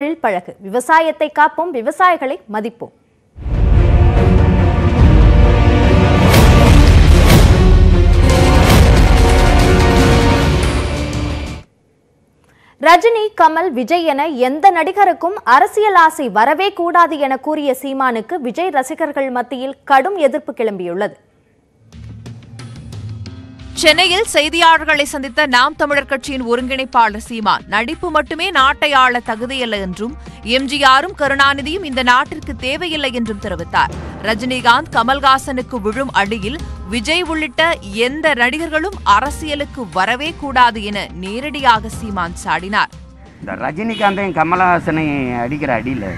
பழகு. விவசாயத்தை காப்போம் விவசாயிகளை மதிப்போம். ரஜினி கமல் விஜய் என எந்த நடிகருக்கும் அரசியல் ஆசை வரவே கூடாது என கூறிய சீமானுக்கு விஜய் ரசிகர்கள் மத்தியில் கடும் எதிர்ப்பு கிளம்பியுள்ளது. சென்னையில் செய்தியாளர்களை சந்தித்த நாம் தமிழர் கட்சியின் ஒருங்கிணைப்பாளர் சீமான் நடிப்பு மட்டுமே நாட்டை ஆள தகுதியல்ல என்றும் எம்ஜிஆரும் கருணாநிதியும் இந்த நாட்டிற்கு தேவையில்லை என்றும் தெரிவித்தார். ரஜினிகாந்த் கமல்ஹாசனுக்கு விழும் அடியில் விஜய் உள்ளிட்ட எந்த நடிகர்களும் அரசியலுக்கு வரவே கூடாது என நேரடியாக சீமான் சாடினார். இந்த ரஜினிகாந்தையும் கமல்ஹாசனையும் அடிக்கிற அடியில்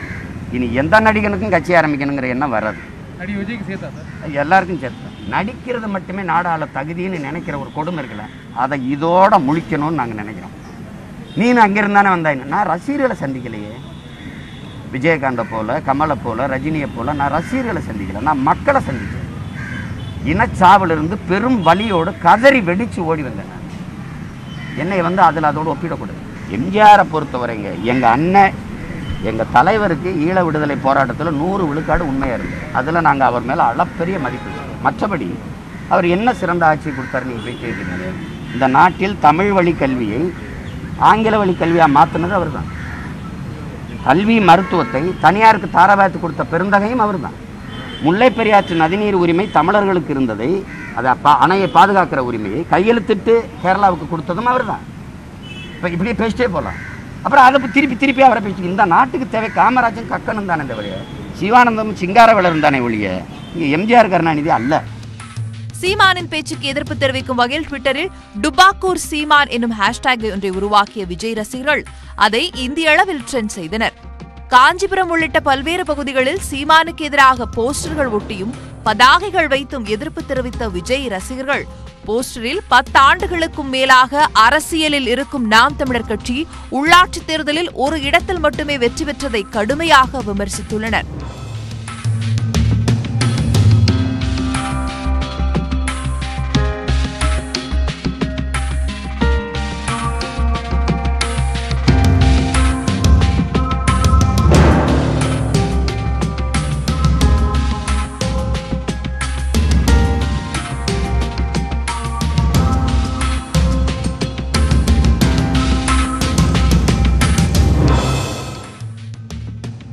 இனி எந்த நடிகனுக்கும் கட்சி ஆரம்பிக்கணுங்கிற எண்ணம் வராது. நடி விஜய்க்கு சேர்த்தா சார்? எல்லாருக்கும் சேர்த்து. நடிக்கிறது மட்டுமே நாடாள தகுதின்னு நினைக்கிற ஒரு கொடுமை இருக்குல்ல அதை இதோட முழிக்கணும்னு நாங்கள் நினைக்கிறோம். நீனு அங்கிருந்தானே வந்தாங்க நான் ரசிகர்களை சந்திக்கலையே. விஜயகாந்தை போல கமலை போல ரஜினியை போல நான் ரசிகர்களை சந்திக்கல நான் மக்களை சந்திச்சேன். இனச்சாவிலிருந்து பெரும் வலியோடு கதறி வெடித்து ஓடி வந்தேன் நான். என்னை வந்து அதில் அதோடு ஒப்பிடக்கூடாது. எம்ஜிஆரை பொறுத்தவரைங்க எங்கள் அண்ணன் எங்கள் தலைவருக்கு ஈழ விடுதலை போராட்டத்தில் நூறு விழுக்காடு உண்மையாக இருந்தது அதில் நாங்கள் அவர் மேலே அளப்பெரிய மதிப்பு. மற்றபடி அவர் என்ன சிறந்த ஆட்சி கொடுத்தாரு நீங்கள் போய் கேட்குறீங்க இந்த நாட்டில் தமிழ் வழி கல்வியை ஆங்கில வழி கல்வியாக மாற்றினது அவர் தான் கல்வி மருத்துவத்தை தனியாருக்கு தாராபாத்து கொடுத்த பெருந்தகையும் அவர் தான் முல்லை பெரியாற்று நதிநீர் உரிமை தமிழர்களுக்கு இருந்ததை அதை பா அணையை பாதுகாக்கிற உரிமையை கையெழுத்திட்டு கேரளாவுக்கு கொடுத்ததும் அவர்தான். இப்போ இப்படியே பேசிட்டே போகலாம் அப்புறம் அதை திருப்பி திருப்பி அவரை பேசி இந்த நாட்டுக்கு தேவை காமராஜன் கக்கனும் தானே தவிர சிவானந்தம் சிங்காரவேலரும் தானே ஒழிய. இங்கே எம்ஜிஆர் கருணாநிதி அல்ல. சீமானின் பேச்சுக்கு எதிர்ப்பு தெரிவிக்கும் வகையில் ட்விட்டரில் டுபாக்கூர் சீமான் என்னும் ஹேஷ்டேக் ஒன்றை உருவாக்கிய விஜய் ரசிகர்கள் அதை இந்திய அளவில் ட்ரெண்ட் செய்தனர். காஞ்சிபுரம் உள்ளிட்ட பல்வேறு பகுதிகளில் சீமானுக்கு எதிராக போஸ்டர்கள் ஒட்டியும் பதாகைகள் வைத்தும் எதிர்ப்பு தெரிவித்த விஜய் ரசிகர்கள் போஸ்டரில் பத்தாண்டுகளுக்கும் மேலாக அரசியலில் இருக்கும் நாம் தமிழர் கட்சி உள்ளாட்சித் தேர்தலில் ஒரு இடத்தில் மட்டுமே வெற்றி பெற்றதை கடுமையாக விமர்சித்துள்ளனர்.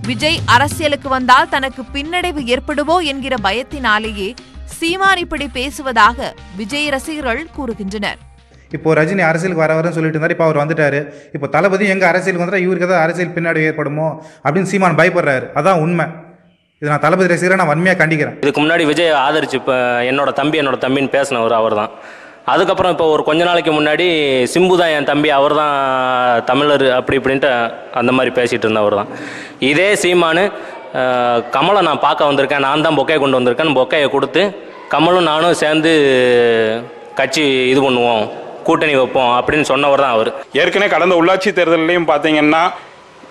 விஜய் அரசியலுக்கு வந்தால் தனக்கு பின்னடைவு ஏற்படுமோ என்கிற பயத்தினாலேயே சீமான் இப்படி பேசுவதாக விஜய் ரசிகர்கள் கூறுகின்றனர். இப்போ ரஜினி அரசியலுக்கு வர வரன்னு சொல்லிட்டு இருந்தார். இப்போ அவர் வந்துட்டாரு. இப்போ தளபதி எங்க அரசியலுக்கு வந்தா இவருக்கு ஏதாவது அரசியல் பின்னாடி ஏற்படுமோ அப்படின்னு சீமான் பயப்படுறாரு. அதான் உண்மை. இது நான் தளபதி ரசிகரை நான் வன்மையாக கண்டிக்கிறேன். இதுக்கு முன்னாடி விஜய் ஆதரிச்சு இப்போ என்னோட தம்பி என்னோட தம்பின்னு பேசினவர் அவர் தான் அதுக்கப்புறம் இப்போ ஒரு கொஞ்ச நாளைக்கு முன்னாடி சிம்பு தான் என் தம்பி அவர் தான் தமிழர் அப்படி இப்படின்ட்டு அந்த மாதிரி பேசிகிட்டு இருந்தவர் தான். இதே சீமானு கமலை நான் பார்க்க வந்திருக்கேன் நான் தான் பொக்கையை கொண்டு வந்திருக்கேன் பொக்கையை கொடுத்து கமலும் நானும் சேர்ந்து கட்சி இது பண்ணுவோம் கூட்டணி வைப்போம் அப்படின்னு சொன்னவர் தான் அவர். ஏற்கனவே கடந்த உள்ளாட்சி தேர்தலையும் பார்த்தீங்கன்னா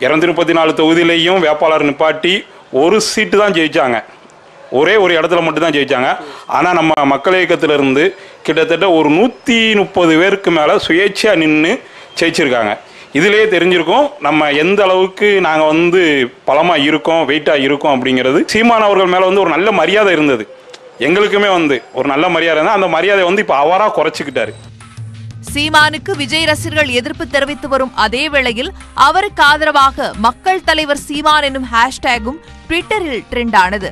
இரநூத்தி முப்பத்தி நாலு தொகுதியிலையும் வேட்பாளர் நிப்பாட்டி ஒரு சீட்டு தான் ஜெயிச்சாங்க. ஒரே ஒரு இடத்துல மட்டும்தான் ஜெயித்தாங்க ஆனால் நம்ம மக்கள் இயக்கத்திலிருந்து கிட்டத்தட்ட ஒரு நூற்றி முப்பது பேருக்கு மேலே சுயேட்சையாக நின்று ஜெயிச்சிருக்காங்க. இதிலேயே தெரிஞ்சிருக்கும் நம்ம எந்த அளவுக்கு நாங்கள் வந்து பலமாக இருக்கோம் வெயிட்டாக இருக்கோம் அப்படிங்கிறது. சீமான் அவர்கள் மேலே வந்து ஒரு நல்ல மரியாதை இருந்தது. எங்களுக்குமே வந்து ஒரு நல்ல மரியாதை இருந்தால் அந்த மரியாதை வந்து இப்போ அவராக குறைச்சிக்கிட்டாரு. சீமானுக்கு விஜய் ரசிகர்கள் எதிர்ப்பு தெரிவித்து வரும் அதே வேளையில் அவருக்கு ஆதரவாக மக்கள் தலைவர் சீமான் என்னும் ஹேஷ்டேகும் ட்விட்டரில் ட்ரெண்ட் ஆனது.